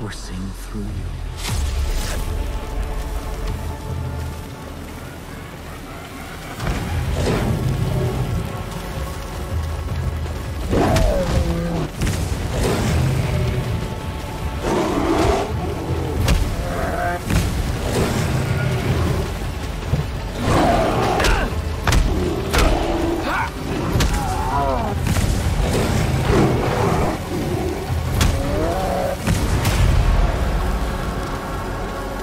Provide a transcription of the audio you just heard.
coursing through you.